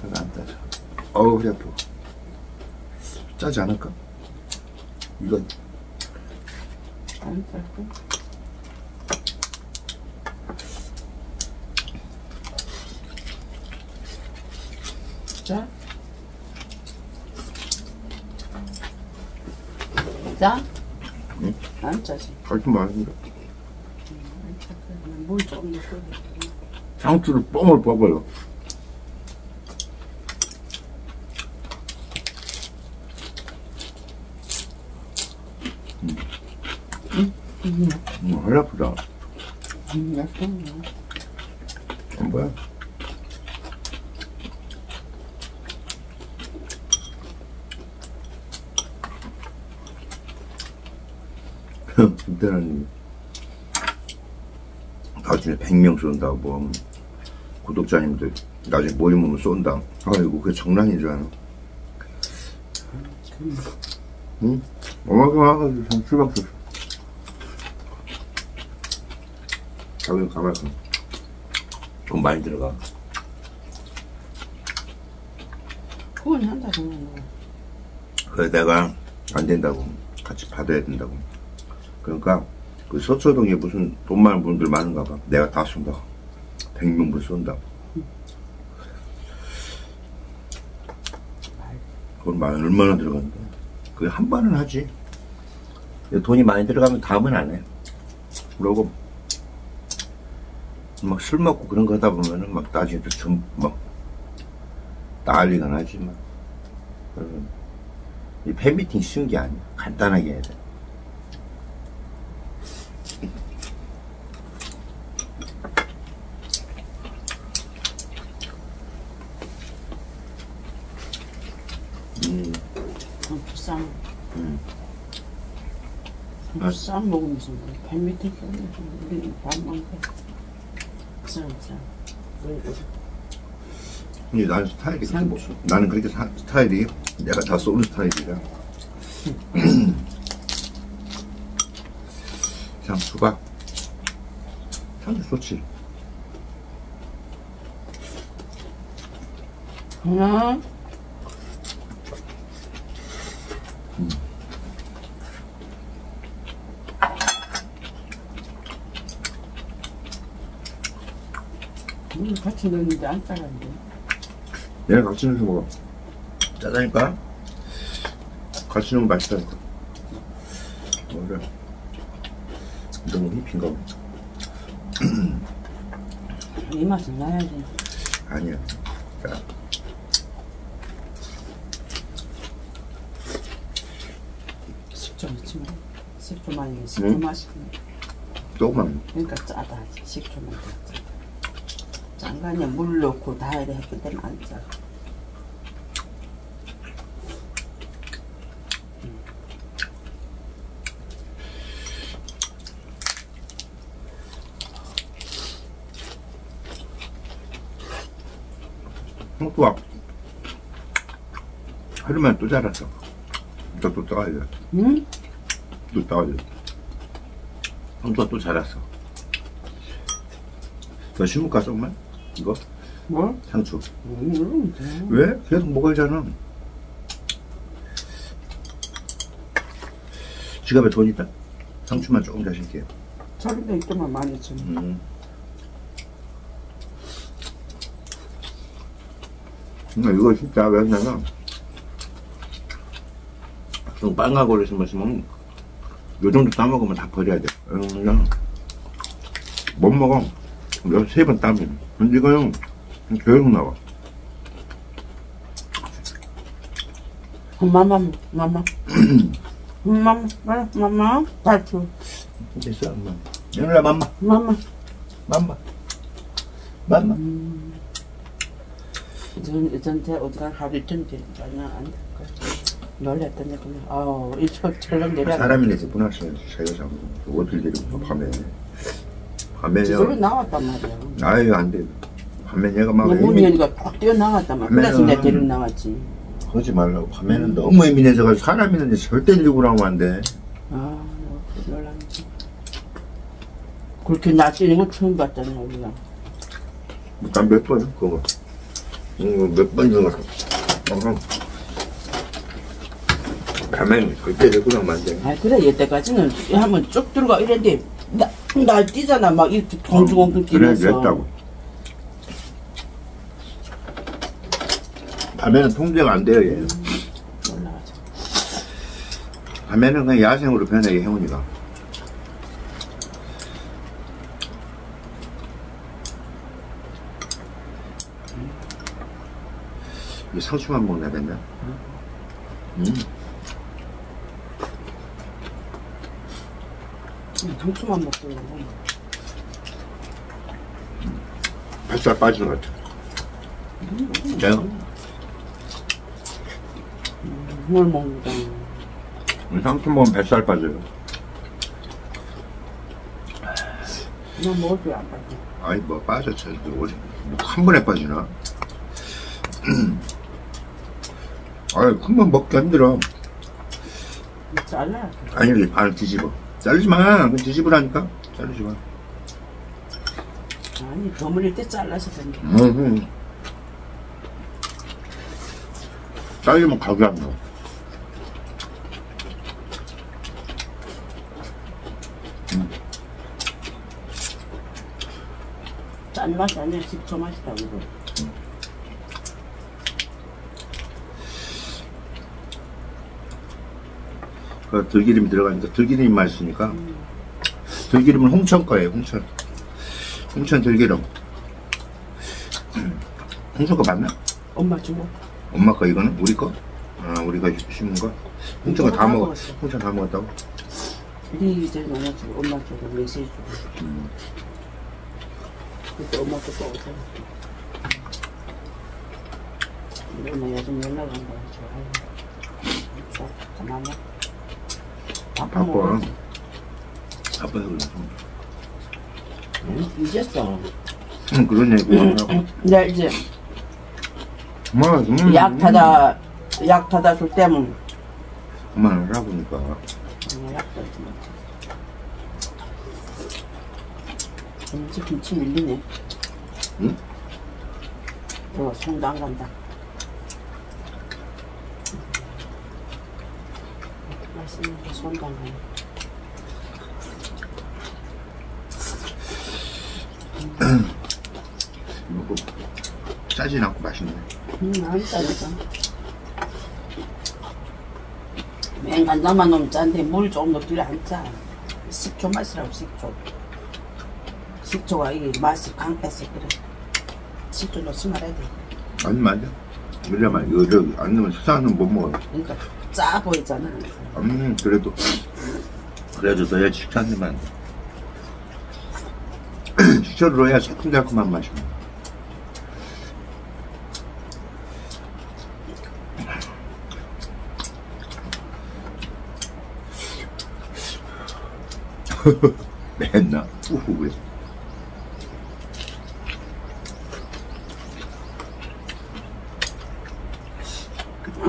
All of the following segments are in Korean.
별로 안 짜져. 어우, 허리 아파. 짜지 않을까? 이건 안 짜고. 짜? 짜? 응? 안 짜지. 말입니다. 안 짜. 물 조금 더 끓여. 상추를 뻥을 뽑아요. 음, 음, 허리 아프다. 음, 뭐야? 그때는 나중에 100명 쏜다고 뭐 구독자님들 나중에 모이면 쏜다 아이고 그게 아나 응? 어마어마하게 참 수박 줬어 가만히 있어. 돈 많이 들어가. 그건 한다 그러면 내가 안 된다고 같이 받아야 된다고. 그러니까 그 서초동에 무슨 돈 많은 분들 많은가 봐. 내가 다 쏜다. 100명분 쏜다. 돈 많이 얼마나 들어간다 그게 한 번은 하지. 돈이 많이 들어가면 다음은 안 해. 그러고 막 술 먹고 그런 거 하다 보면은 막 나중에 좀막 난리가 나지 막 그러면 이 팬미팅 쉬운 게 아니야. 간단하게 해야 돼. 음, 상추 쌈. 음. 상추 쌈 먹으면서 배 밑에 우리 밥 먹고. 쌈, 쌈. 그리고 근데 나는 스타일이 그렇게 상- 뭐, 나는 그렇게 사- 스타일이 내가 다 쏘는 스타일이라. 그냥 수박. 상주 좋지. 하 나. 물 같이 넣는데 안 짜는데. 내가 같이 넣어서 먹어. 짜다니까? 같이 넣으면 맛있다니까. 뭐래. 너무 힙인가 봐. 이 맛은 나야지. 아니야. 자, 식초 넣지 마. 식초 많이. 식초 응? 맛이. 조금만. 그러니까 짜다. 식초만 더 짜. 장간에 물 넣고 다 이래 했을 때는 안 짜. 홍수가 하루만 또 자랐어. 또, 또 따가야 돼. 응? 또 따가야 돼. 홍수가 또 자랐어. 너 심을까, 조금만? 이거? 뭐? 상추. 음, 왜? 계속 먹어야잖아. 지갑에 돈 있다. 상추만 조금 자실게. 자기도 있더만 많이 좀. 음. 근데 이거 진짜 왜 했냐면 좀 빨간 거를 심었으면 요 정도 따먹으면 다 버려야 돼. 음, 그냥 못 먹어. 세번 따면. 근데 이거는 계속 나와. 마마, 마마. 마마, 마마, 마마. 발표. 됐어, 엄마. 얘들아, 맘마, 마마. 맘마. 맘마. 전, 예전에 어디가 하루 이틀 안 돼. 놀랬더니 그냥 아우 이철 철렁 내려. 사람이 내서 분할시면 자기가 잡고 어딜 데리고 밤에 밤에 저절로 나왔단 말이야. 아유 안 돼. 밤에 얘가 막 예민, 문현이가 팍 뛰어 나왔단 말이야. 그래서 밤에는- 내가 데리고 나왔지. 그러지 말라고 밤에는 너무 예민해져가지고 사람 있는데 절대 일고 나오면 안 돼. 아, 놀랐네. 그렇게 낯지는 거 처음 봤잖아 우리가. 난몇 번이야 그거. 음, 몇번 들어갔어. 어, 가만히 절대 그냥 만데. 아 그래 이때까지는 한번 쭉 들어가 이랬는데 나, 날 뛰잖아 막 이렇게 그래, 뛰면서 됐다고. 밤에는 통제가 안 돼요, 얘. 올라가자 밤에는 그냥 야생으로 변해, 얘 혜원이가. 이 상추만 먹나 맨날? 음. 그냥 당초만 먹고 뱃살 빠지는 것 같아. 내가 뭘 먹는다 상추 먹으면 뱃살 빠져요. 난 먹을 줄안 빠져 아니 뭐 빠졌죠. 우리 한 번에 빠지나? 아이 금방 먹기 힘들어. 잘라야 돼 아니 반을 뒤집어. 자르지 마. 뒤집으라니까. 자르지 마. 아니 버무릴 때 잘라서 된다 응, 응. 잘리면 가게 안 나. 짠맛이 아니라 식초 맛이다 이거 들기름이 들어가니까 들기름이 맛있으니까. 들기름은 홍천 거예요. 홍천. 홍천 들기름. 홍천 거 맞나? 엄마 주고 엄마 거 이거는 우리 거? 아 우리가 심은 거? 홍천 거 다다 먹었. 먹었어. 홍천 다 먹었다고? 네 이제 나눠 주고 엄마 주고 메시지 주고 음. 그때 엄마 또 오잖아 근데 엄마 요즘 연락 안 받아 좋아요 가만히 바빠. 아빠가 그래. 잊었어 응, 그런 얘기 하고. 내가 이제 엄마, 음, 약 타다 약 타다 줄 때면 엄마는 하라보니까. 그냥 약 타지 못해 이제 김치 밀리네 응? 저 손도 안 간다 맛있는 안 간다 이거 짜진 않고 맛있네. 음, 맛있다니까. 맨 간장만 넣으면 짠데 물 조금 넣기를 안 짜. 식초 맛이라고 식초. 식초가 이게 맛이 강패서 그래. 식초 넣지 말아야 돼. 아니, 맞아. 왜냐면, 이거, 안 넣으면 수사는 못 먹어. 그러니까 짜 보이잖아. 음, 그래도. 그래도 너야 식사하지만. 식초를 넣어야 새콤달콤한 맛이 나. 맨날 우후해.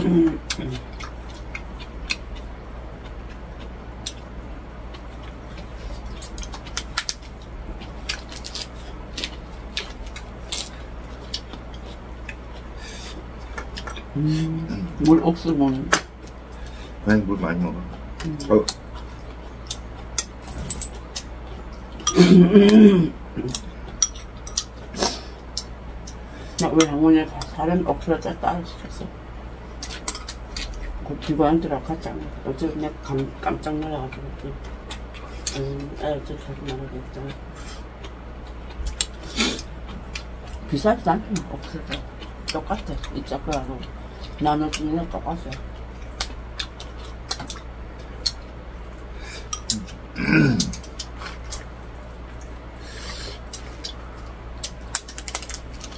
물 억수 먹는. 아니, 물 많이 먹어. 어, 나 우리 할머니 다른 억수로 짰다 시켰어. 그안 먹어. 어제 내가 감, 깜짝 놀라가지고. 또, 음, 애들 소리 말하고 있잖아. 비싸지도 않잖아, 억수도. 똑같아. 이자 거하고 나눠주는 게 똑같아.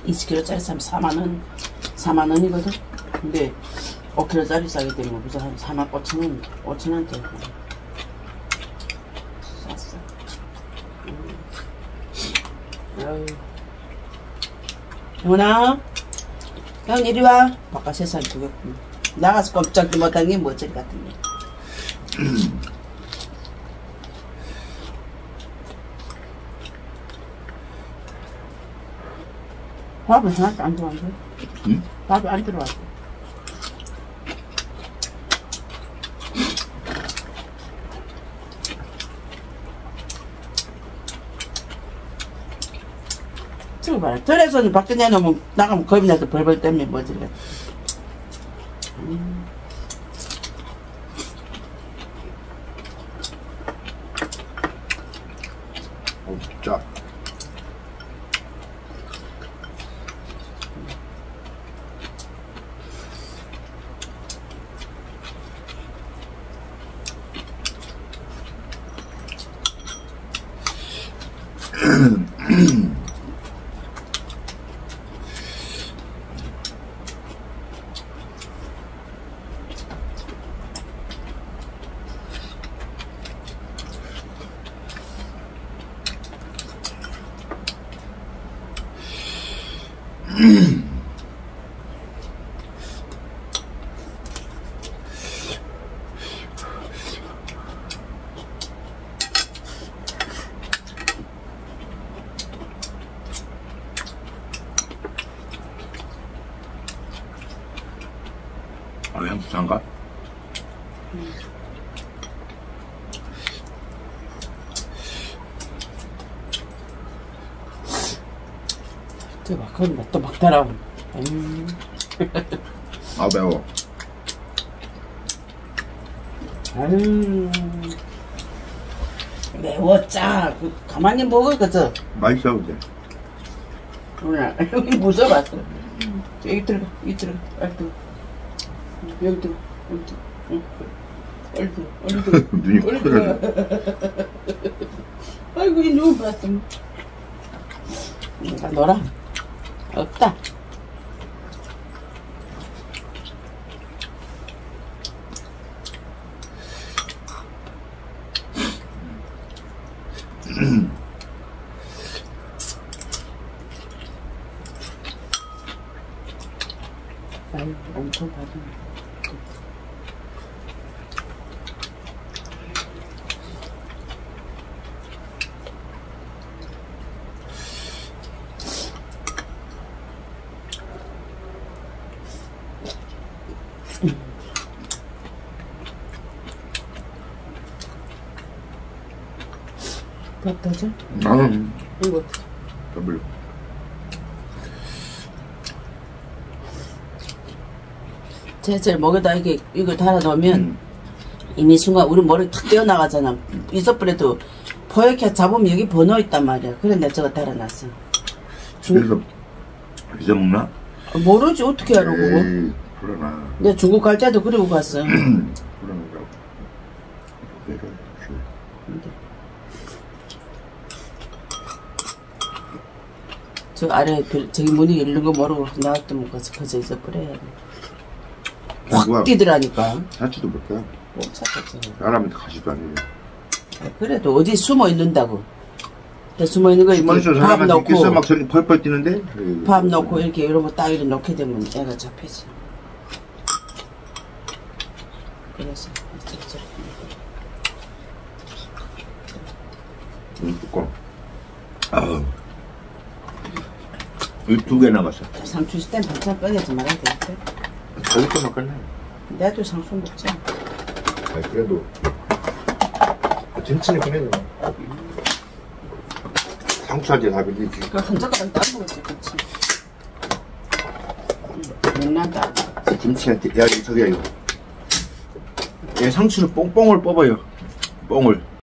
이십 k g 짜리 사면 4만 원, 4만 원이거든. 근데 5kg짜리 싸기 때문에 무슨 한 4만 5천 원, 5천 원대. 쌌어. 음. 아유. 형아, 형 이리 와. 바깥 세상 두겠군. 나가서 꼼짝도 못한 게 뭐지 같은 게. 밥은 하나도 안 들어왔는데? 응? 밥이 안 들어왔어. 봐라. 털에서는 밖에 내놓으면 나가면 겁이 나서 벌벌 때문에 뭐지. 그래. 어, 진짜. 아, 향수장가? 저거 봐. 그건 뭐 또막 달아오. 음. 아, 매워. 아유. 매워, 짜. 그, 가만히 먹어, 그저. 맛있어, 근데. 누나, 여기 무서워봤어. 여기 들어가, 여기 들어가, 들어가. 여기 들어가, 여기 들어가. 응. 빨리 들어가. 눈이 빨리 커요. 들어가. 아이고, 이 누구. 내가 놀아. 없다. 아이고, 엄청 받은 밥 더줘? 나는 이거 더블. 제철 먹에다 이게 이거 달아 놓으면 음. 이미 순간 우리 머리 탁 떼어나가잖아. 이석불에도 포획해 잡으면 여기 번호 있단 말이야. 그래 내가 저거 달아놨어. 그래서 잊어먹나? 모르지 어떻게 알아 그거. 불어나. 내가 중국 갈 때도 그러고 갔어. 불어나라고. 내가 저 아래 별- 저기 문이 열린 거 모르고 거저 있어버려야 돼. 누가 확 뛰더라니까. 찾지도 못해. 못 찾았지. 사람한테 가지도 않는 그래도 어디 숨어 있는다고. 숨어 있는 거 숨어 이렇게 있어 밥 사람한테 있겠어 막 넣고 저기 펄펄 뛰는데. 밥 넣고 이렇게 이런 거딱 이렇게 넣게 되면 애가 잡히지. 그래서 어쩌죠. 음, 두꺼. 아우. 이두 개 남았어. 상추 시땐 반찬 꺼내지 말아야 되겠다. 저기 거 먹겠네. 내도 상추 먹자. 아니, 그래도. 진치는 꺼내줘. 상추한테 답이지. 그 한 젓가락 따 먹었지, 그치? 못난다. 김치한테, 야, 저기야, 이거. 얘 상추를 뽕뽕을 뽑아요. 뽕을.